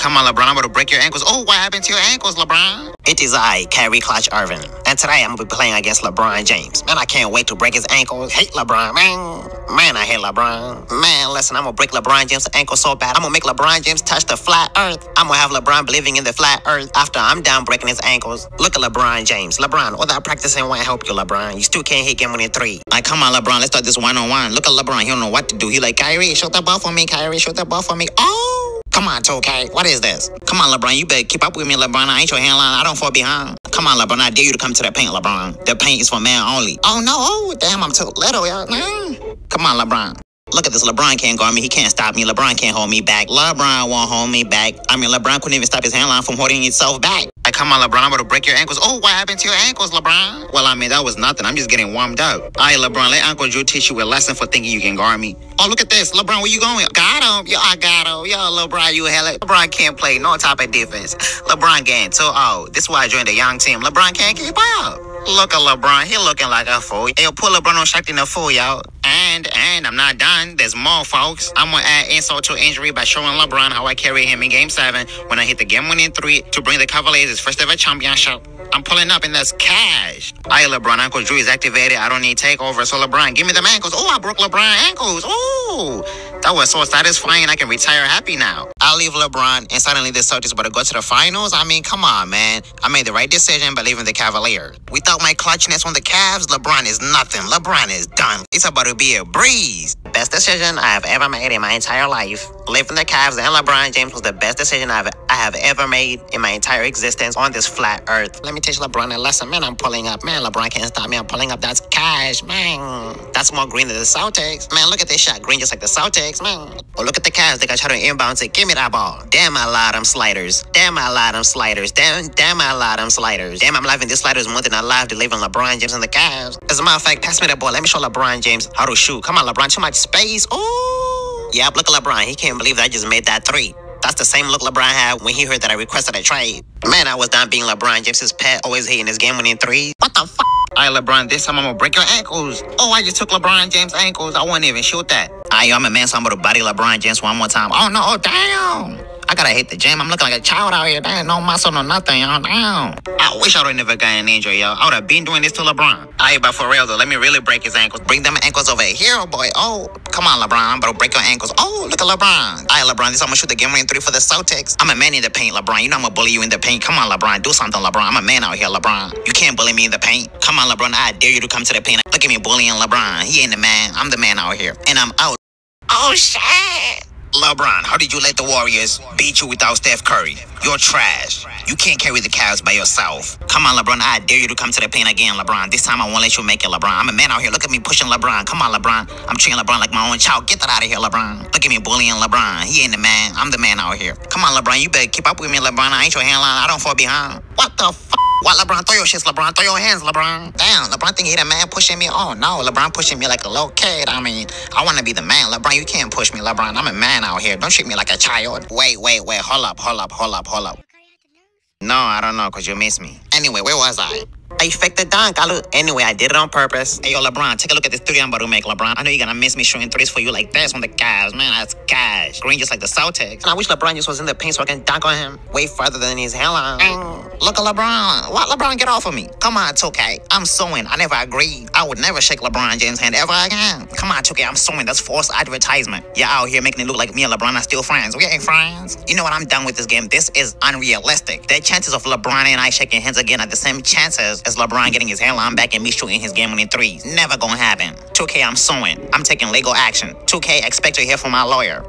come on, LeBron, I'm about to break your ankles. Oh, what happened to your ankles, LeBron? It is I, Kyrie Clutch Irving. And today I'm gonna be playing against LeBron James. Man, I can't wait to break his ankles. Hate LeBron, man. Man, I hate LeBron. Man, listen, I'm gonna break LeBron James' ankle so bad. I'm gonna make LeBron James touch the flat earth. I'm gonna have LeBron believing in the flat earth after I'm done breaking his ankles. Look at LeBron James. LeBron, all that practicing won't help you, LeBron. You still can't hit game winning three. Like, come on, LeBron, let's start this one on one. Look at LeBron, he don't know what to do. He like, Kyrie, shoot the ball for me, Kyrie, shoot the ball for me. Oh! Come on, 2K. What is this? Come on, LeBron. You better keep up with me, LeBron. I ain't your handline. I don't fall behind. Come on, LeBron. I dare you to come to the paint, LeBron. The paint is for man only. Oh, no. Oh, damn. I'm too little, y'all. Mm. Come on, LeBron. Look at this. LeBron can't guard me. He can't stop me. LeBron can't hold me back. LeBron won't hold me back. I mean, LeBron couldn't even stop his handline from holding itself back. Come on, LeBron. I'm about to break your ankles. Oh, what happened to your ankles, LeBron? Well, I mean, that was nothing. I'm just getting warmed up. All right, LeBron. Let Uncle Drew teach you a lesson for thinking you can guard me. Oh, look at this. LeBron, where you going? Got him. Yo, I got him. Yo, LeBron, you a hell. LeBron can't play no type of defense. LeBron getting too old. This is why I joined the young team. LeBron can't keep up. Look at LeBron. He looking like a fool. Yo, pull LeBron on Shakti the fool, y'all. And and I'm not done. There's more, folks. I'm gonna add insult to injury by showing LeBron how I carry him in Game Seven when I hit the game-winning three to bring the Cavaliers his first ever championship. I'm pulling up and that's cash. All right, LeBron, Uncle Drew is activated. I don't need takeover. So LeBron, give me them ankles. Oh, I broke LeBron ankles. Oh, that was so satisfying. I can retire happy now. I leave LeBron and suddenly the Celtics about to go to the finals. I mean, come on, man. I made the right decision by leaving the Cavaliers. Without my clutchness on the Cavs, LeBron is nothing. LeBron is done. It's about to be a breeze. Best decision I have ever made in my entire life. Leaving the Cavs and LeBron James was the best decision I've I have ever made in my entire existence on this flat earth. Let me teach LeBron a lesson. Man, I'm pulling up. Man, LeBron can't stop me. I'm pulling up. That's cash, man. That's more green than the Celtics. Man, look at this shot. Green just like the Celtics, man. Oh, look at the Cavs. They got try to inbound and give me that ball. Damn, I lied them sliders. Damn, I lied them sliders. Damn, damn, I lied them sliders. Damn, I'm living this sliders more than I live to leaving LeBron James and the Cavs. As a matter of fact, pass me that ball. Let me show LeBron James how to shoot. Come on, LeBron. Too much space. Oh. Yep, look at LeBron. He can't believe that I just made that three. That's the same look LeBron had when he heard that I requested a trade. Man, I was done being LeBron James's pet, always hating his game winning threes. What the fuck? Right, LeBron, this time I'm gonna break your ankles. Oh, I just took LeBron James' ankles. I wouldn't even shoot that. Yo, I'm a man, so I'm gonna body LeBron James one more time. Oh, no, oh, damn. I gotta hit the gym. I'm looking like a child out here. Damn, no muscle, no nothing, y'all. Damn. I wish I would have never got an injury, yo. I would have been doing this to LeBron. All right, but for real, though, let me really break his ankles. Bring them ankles over here, oh, boy. Oh, come on, LeBron. I'm break your ankles. Oh, look at LeBron. All right, LeBron, this I'm gonna shoot the game winning three for the Celtics. I'm a man in the paint, LeBron. You know I'm gonna bully you in the paint. Come on, LeBron. Do something, LeBron. I'm a man out here, LeBron. You can't bully me in the paint. Come on, LeBron. I dare you to come to the paint. Look at me bullying LeBron. He ain't the man. I'm the man out here. And I'm out. Oh, shit. LeBron, how did you let the Warriors beat you without Steph Curry? You're trash. You can't carry the Cavs by yourself. Come on, LeBron. I dare you to come to the paint again, LeBron. This time I won't let you make it, LeBron. I'm a man out here. Look at me pushing LeBron. Come on, LeBron. I'm treating LeBron like my own child. Get that out of here, LeBron. Look at me bullying LeBron. He ain't the man. I'm the man out here. Come on, LeBron. You better keep up with me, LeBron. I ain't your handline. I don't fall behind. What the fuck? What, LeBron? Throw your shits, LeBron. Throw your hands, LeBron. Damn, LeBron think he the man pushing me. Oh, no. LeBron pushing me like a little kid. I mean, I want to be the man. LeBron, you can't push me, LeBron. I'm a man out here. Don't treat me like a child. Wait, wait, wait. Hold up, hold up, hold up, hold up. No, I don't know, because you missed me. Anyway, where was I? I faked the dunk. I look. Anyway, I did it on purpose. Hey, yo, LeBron, take a look at this three I'm about to make, LeBron. I know you're gonna miss me shooting threes for you like this on the Cavs. Man, that's cash. Green just like the Celtics. And I wish LeBron just was in the paint so I can dunk on him way further than his hairline. Mm, look at LeBron. What, LeBron? Get off of me. Come on, 2K. I'm suing. I never agreed. I would never shake LeBron James' hand ever again. Come on, 2K. I'm suing. That's false advertisement. You're out here making it look like me and LeBron are still friends. We ain't friends. You know what? I'm done with this game. This is unrealistic. The chances of LeBron and I shaking hands again are the same chances LeBron getting his hairline back and me shooting his game winning threes. Never gonna happen. 2K, I'm suing. I'm taking legal action. 2K, expect to hear from my lawyer.